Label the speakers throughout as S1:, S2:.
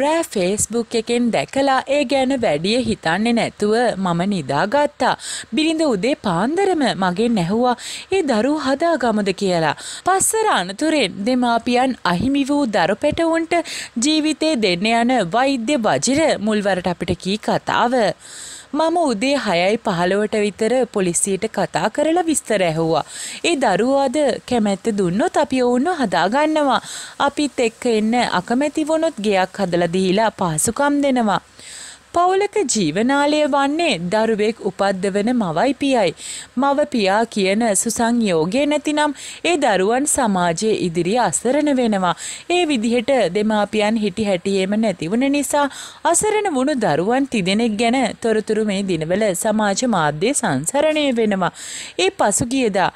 S1: රෑ ෆේස්බුක් එකෙන් දැකලා ඒ ගැන වැඩිය හිතන්නේ නැතුව මම නිදාගත්තා. බිරිඳ උදේ පාන්දරම මගෙන් නැහුවා ඒ දරුව හදාගමුද කියලා. පස්සර අනතුරෙන් දෙමාපියන් අහිමි වූ දරු පැටවුන්ට ජීවිතේ දෙන්න යන වෛද්‍ය වජිර මුල්වරට අපිට කී කතාව. මම උදේ හයයි පහළොවට විතර පොලිසියට කතා කරලා විස්තර ඇහුවා. ඒ දරුවාද කැමැත්ත දුන්නොත් අපි ඔවුන්ව හදාගන්නවා. අපිත් එක්ක එන්න අකමැති වුණොත් ගෙයක් හදලා දීලා පහසුකම් දෙනවා. පවුලක ජීවනාලය වන්නේ දරුවෙක් උපද්දවන මවයි පියයි. මව පියා කියන සුසංයෝගය නැතිනම් ඒ දරුවන් සමාජයේ ඉදිරිය අසරණ වෙනවා. ඒ විදිහට දෙමාපියන් හිටි හැටියේම නැතිවන නිසා අසරණ වුණු දරුවන් තිදෙනෙක් ගැන තොරතුරු මේ දිනවල සමාජ මාධ්‍ය සංසරණය වෙනවා. ඒ පසුගියදා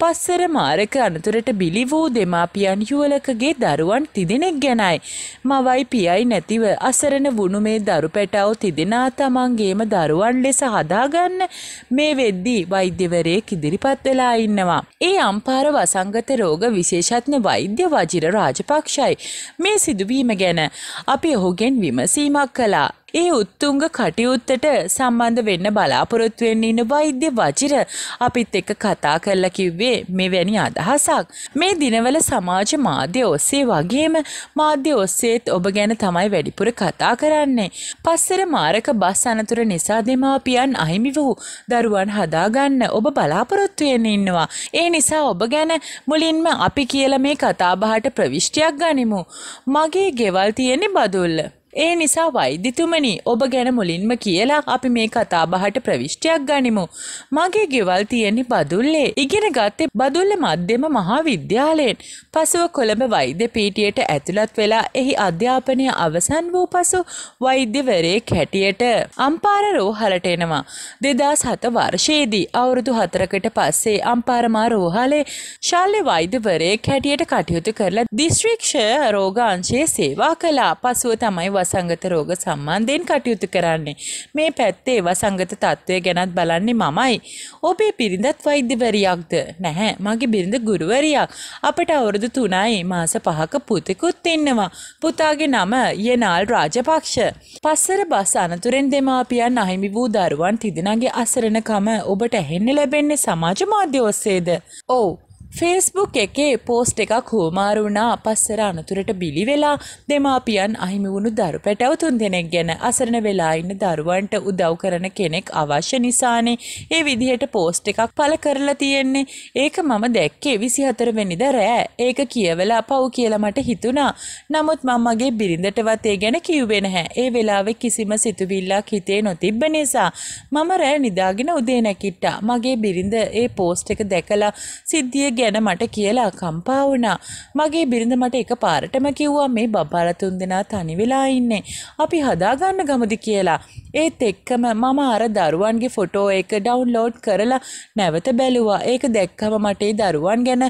S1: පස්සර මාරක අනතුරට බිලි වූ දෙමාපියන් යුවලකගේ දරුවන් තිදෙනෙක් ගැනයි. මවයි පියයි නැතිව අසරණ වුණු මේ දරු පැටව් තිදෙනා තමන්ගේම දරුවන් ලෙස හදාගන්න මේ වෙද්දී වෛද්‍යවරයෙක් ඉදිරිපත් වෙලා ඉන්නවා. ඒ අම්පාර වසංගත රෝග විශේෂඥ වෛද්‍ය වජිර රාජපක්ෂයි. මේ සිදුවීම ගැන අපි ඔහුගෙන් විමසීමක් කළා. ඒ උත්තුංග කටයුත්තට සම්බන්ධ වෙන්න බලාපොරොත්තු වෙන්න ඉන්න වෛද්‍ය වජිර අපිත් එක්ක කතා කරලා කිව්වේ මෙවැනි අදහසක්. මේ දිනවල සමාජ මාධ්‍ය ඔස්සේ වගේම මාධ්‍ය ඔස්සේත් ඔබ ගැන තමයි වැඩිපුර කතා කරන්නේ. පස්සර මාරක බස් අනතුර නිසා දෙමාපියන් අහිමි වූ දරුවන් හදාගන්න ඔබ බලාපොරොත්තු වෙන්න ඉන්නවා. ඒ නිසා ඔබ ගැන මුලින්ම අපි කියලා මේ කතාබහට ප්‍රවිෂ්ටියක් ගනිමු. මගේ ගෙවල් තියෙන්නේ බදුල්ල. ඒ නිසා වෛද්‍යතුමනි ඔබ ගැන මුලින්ම කියලා අපි මේ කතාබහට ප්‍රවිෂ්ටයක් ගනිමු. මගේ ගෙවල් තියෙන්නේ බදුල්ලේ. ඉගෙන ගත්තේ බදුල්ල මධ්‍යම මහා විද්‍යාලයෙන්. පසුව කොළඹ වෛද්‍ය පීටියට ඇතුළත් වෙලා එහි අධ්‍යාපනය අවසන් වූ පසු වෛද්‍යවරයෙක් හැටියට අම්පාර රෝහලට එනවා. දෙදස් හත වර්ෂයේදී අවුරුදු හතරකට පස්සේ අම්පාරමා රෝහලේ ශල්්‍ය වෛද්‍යවරයෙක් හැටියට කටයුතු කරලා දිස්ත්‍රික්ෂය රෝගාංශයේ සේවා කලා පසුව තමයි වසංගත රෝග සම්බන්ධයෙන් කටයුතු කරන්නේ. මේ පැත්තේ වසංගත තත්ත්වය ගැනත් බලන්නේ මමයි. ඔබේ බිරිඳත් වෛද්‍යවරියක්ද? නැහැ. මගේ බිරිඳ ගුරුවරියක්. අපට අවුරුදු 3යි මාස 5ක පුතෙකුත් ඉන්නවා. පුතාගේ නම යනාල් රාජපක්ෂ. පස්සර බස් අනතුරෙන් දෙමාපියන් අහිමි වූ දරුවන් තිදෙනාගේ අසරණකම ඔබට ඇහෙන්න ලැබෙන්නේ සමාජ මාධ්‍ය ඔස්සේද? ඔව්. ෆේස්බුක් එකේ පෝස්ට් එකක් හුවමාරු වුණා. පස්සර අනතුරට බිලි වෙලා දෙමාපියන් අහිමි වුණු දරු පැටව තුන් දෙනෙක් ගැන අසරණ වෙලා ඉන්න දරුවන්ට උදව් කරන කෙනෙක් අවශ්‍ය නිසානේ. ඒ විදිහට පෝස්ට් එකක් පළ කරලා තියෙන්නේ. ඒක මම දැක්කේ විසි හතර වෙනිද රෑ. ඒක කියවලා පව් කියලා මට හිතුණා. නමුත් මංමගේ බිරිඳටවත් ඒ ගැන කිව්වේ නැහැ. ඒ වෙලාවෙ කිසිම සිතුවිල්ලක් හිතේ නොතිබ්බ නිසා මම රෑ නිදාගෙන උදේ නැකිට්ටා මගේ බිරිඳ ඒ පෝස්ට් එක දැකලා සිද්ධිය ගැන මට කියලා කම්පා වුණා. මගේ බිරිඳ මට එක පාරටම කිව්වා මේ බබාලා තුන් දෙනා තනි වෙලා ඉන්නේ. අපි හදාගන්න ගමුද කියලා. ඒත් එක්කම මම අර දරුවන්ගේ ෆොටෝ එක ඩවුන්ලෝඩ් කරලා නැවත බැලුවා. ඒක දැක්කම මට ඒ දරුවන් ගැන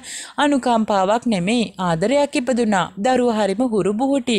S1: අනුකම්පාවක් නෙමෙයි ආදරයක් ඉපදුනා. දරුවා හරිම හුරු බුහුටි.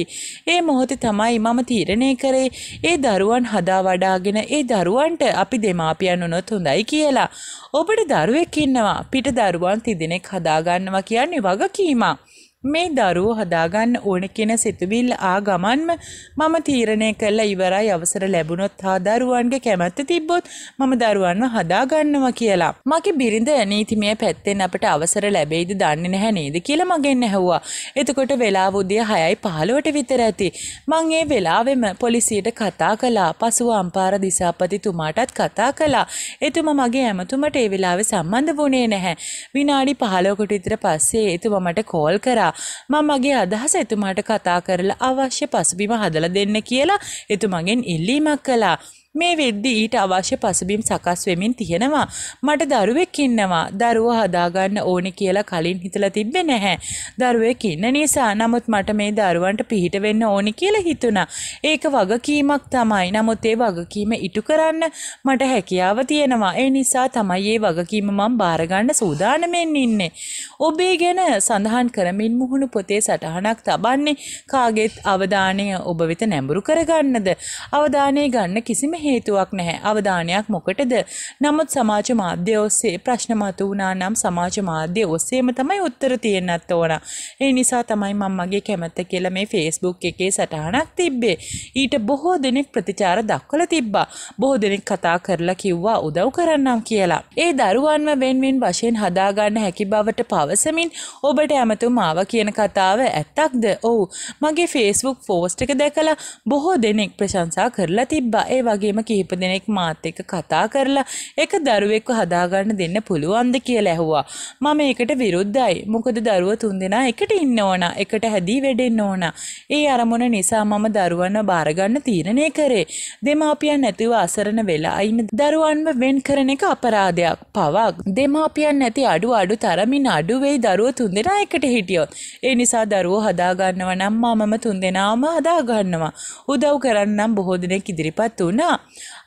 S1: ඒ මොහොතේ තමයි මම තීරණය කරේ ඒ දරුවන් හදා වඩාගෙන ඒ දරුවන්ට අපි දෙමාපියන් වුණොත් හොඳයි කියලා. ඔබට දරුවෙක් ඉන්නවා. පිට දරුවන් තිදෙනෙක් හදාගන්නවා කියන්නේ වගකීමක්. මේ දරුවෝ හදාගන්න ඕන කියන සිතුවිල්ල ආ ගමන්ම මම තීරණය කළා ඉවරයි අවසර ලැබුණොත් හා දරුවන්ගේ කැමැත්ත තිබ්බොත් මම දරුවන්ව හදාගන්නවා කියලා. මගේ බිරිඳ නීතිමය පැත්තෙන් අපට අවසර ලැබෙයිද දන්නේ නැහැ නේද කියලා මගෙන් ඇහුවා. එතකොට වෙලාව උදේ 6යි 15ට විතර ඇති. මං ඒ වෙලාවෙම පොලිසියට කතා කළා. පසුව අම්පාර දිසාපතිතුමාටත් කතා කළා. එතුමා මගේ ඇමතුමට ඒ වෙලාවේ සම්බන්ධ වුණේ නැහැ. විනාඩි 15කට විතර පස්සේ එතුමා මට කෝල් කරා. මම මගේ අදහස එතුමාට කතා කරලා අවශ්‍ය පසුබිම හදලා දෙන්න කියලා එතුමගෙන් ඉල්ලීමක් කළා. මේ වෙද්දි ඊට අවශ්‍ය පසුබිම් සකස් වෙමින් තියෙනවා. මට දරුවෙක් ඉන්නවා. දරුවා හදාගන්න ඕනේ කියලා කලින් හිතලා තිබ්බේ නැහැ. දරුවෙක් ඉන්න නිසා නමුත් මට මේ දරුවන්ට පිහිට වෙන්න ඕනේ කියලා හිතුණා. ඒක වගකීමක් තමයි. නමුත් ඒ වගකීම ඉටු කරන්න මට හැකියාව තියෙනවා. ඒ නිසා තමයි මේ වගකීම මම බාර ගන්න සූදානම්ෙන් ඉන්නේ. ඔබේ ගැන සඳහන් කරමින් මුහුණු පොතේ සටහනක් තබන්නේ කාගෙත් අවධානය ඔබ වෙත නැඹුරු කරගන්නද? අවධානය ගන්න කිසිම හේතුවක් නැහැ. අවධානයක් මොකටද? නමුත් සමාජ මාධ්‍ය ඔස්සේ ප්‍රශ්න මතුවුණා නම් සමාජ මාධ්‍ය ඔස්සේම තමයි උත්තර තියෙන්නත් ඕන. ඒ නිසා තමයි මම මගේ කැමැත්ත කියලා මේ Facebook එකේ සටහනක් තිබ්බේ. ඊට බොහෝ දෙනෙක් ප්‍රතිචාර දක්වලා තිබ්බා. බොහෝ දෙනෙක් කතා කරලා කිව්වා උදව් කරන්නම් කියලා. ඒ දරුවන්ව වෙන වෙන වශයෙන් හදාගන්න හැකි බවට පවසමින් ඔබට ඇමතුම් ආවා කියන කතාව ඇත්තක්ද? ඔව්. මගේ Facebook පෝස්ට් එක දැකලා බොහෝ දෙනෙක් ප්‍රශංසා කරලා තිබ්බා. ඒ වගේම කිහිප දෙනෙක් මාත් එක්ක කතා කරලා එක දරුවෙක්ව හදාගන්න දෙන්න පුළුවන්ද කියලා ඇහුවා. මම ඒකට විරුද්ධයි. මොකද දරුවෝ තුන්දෙනා එකට ඉන්න ඕන. එකට හැදී වැඩෙන්න ඕන. ඒ අරමුණ නිසා මම දරුවන්ව බාරගන්න තීරණය කරේ. දෙමාපියන් නැතිව අසරණ වෙලා ඉන්න දරුවන්ව වෙන් කරන එක අපරාධයක්. පවක්. දෙමාපියන් නැති අඩු අඩු තරමින් අඩු වෙයි දරුවෝ තුන්දෙනා එකට හිටියොත්. ඒ නිසා දරුවෝ හදාගන්නව නම් මමම තුන්දෙනාම හදාගන්නවා. උදව් කරන්නම් බොහෝ දෙනෙක් ඉදිරිපත් වුණා.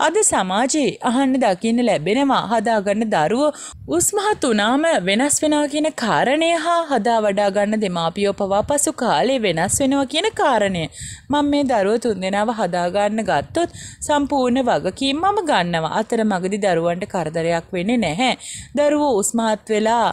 S1: අද සමාජයේ අහන්න දකින්න ලැබෙනවා හදාගන්න දරුවෝ උස්මහත් වුණාම වෙනස් වෙනවා කියන කාරණය හා හදා වඩා ගන්න දෙමාපියෝ පවා පසු කාලේ වෙනස් වෙනවා කියන කාරණය. මම මේ දරුවෝ තුන්දෙනාව හදාගන්න ගත්තොත් සම්පූර්ණ වගකීම් මම ගන්නවා. අතර මගදී දරුවන්ට කරදරයක් වෙන්නේ නැහැ. දරුවෝ උස්මහත් වෙලා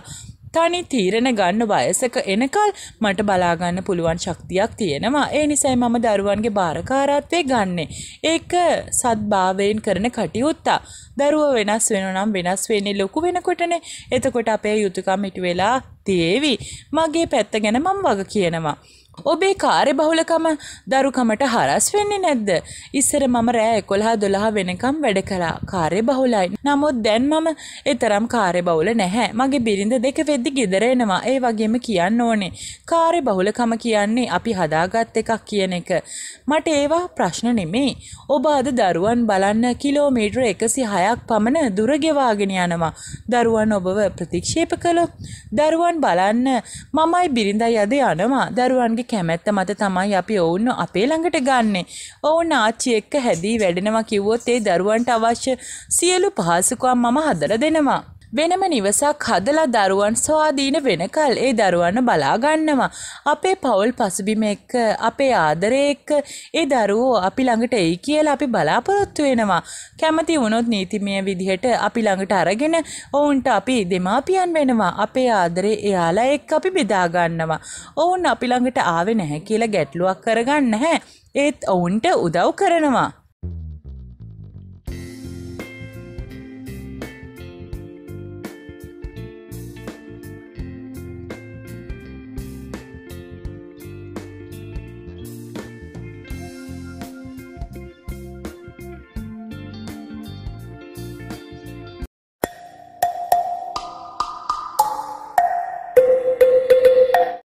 S1: තනි තීරණ ගන්න වයසක එනකල් මට බලාගන්න පුළුවන් ශක්තියක් තියෙනවා. ඒ නිසයි මම දරුවන්ගේ භාරකාරත්වය ගන්නේ. ඒක සත්භාවයෙන් කරන කටයුත්තා. දරුව වෙනස් වෙන නම් වෙනස් වෙන්නේ ලොකු වෙනකොටනේ. එතකොට අපේ යුතුයකම් ඉටු වෙලා තියේවි. මගේ පැත්ත ගැන මම වග කියනවා. ඔබේ කාර්ය බහුලකම දරුකමට හරස් වෙන්නේ නැද්ද? ඉස්සර මම රෑ 11 12 වෙනකම් වැඩ කළා. කාර්ය බහුලයි. නමුත් දැන් මම ඒ කාර්ය බහුල නැහැ. මගේ බිරිඳ දෙක වෙද්දි ගෙදර එනවා. ඒ වගේම කියන්න ඕනේ. කාර්ය බහුලකම කියන්නේ අපි හදාගත් එකක් කියන එක. මට ඒවා ප්‍රශ්න නෙමෙයි. ඔබ අද දරුවන් බලන්න කිලෝමීටර 106ක් පමණ දුර ගෙවාගෙන යනවා. දරුවන් ඔබව ප්‍රතික්ෂේප කළොත් දරුවන් බලන්න මමයි බිරිඳයි අද යනවා. දරුවන්ගේ කැමැත්ත මත තමයි අපි ඔවුන් අපේ ළඟට ගන්නෙ. ඔවුන් ආච්චි එක්ක හැදී වැඩෙනවා කිව්වොත් ඒ දරුවන්ට අවශ්‍ය සියලු පහසුකම් මම හදලා දෙනවා. වෙනම නිවසක් හදලා දරුවන් ස්වාධීන වෙනකල් ඒ දරුවන්න බලාගන්නවා. අපේ පවුල් පසුබිම එක්ක අපේ ආදරය එක්ක ඒ දරුවෝ අපි ළඟට එයි කියලා අපි බලාපොරොත්තු වෙනවා. කැමති වුණොත් නීතිමය විදිහට අපි ළඟට අරගෙන ඔවුන්ට අපි දෙමාපියන් වෙනවා. අපේ ආදරේ එයාලා එක්ක අපි බෙදා ගන්නවා. ඔවුන් අපි ළඟට ආවේ නැහැ කියලා ගැටලුවක් කරගන්න නැහැ. ඒත් ඔවුන්ට උදව් කරනවා.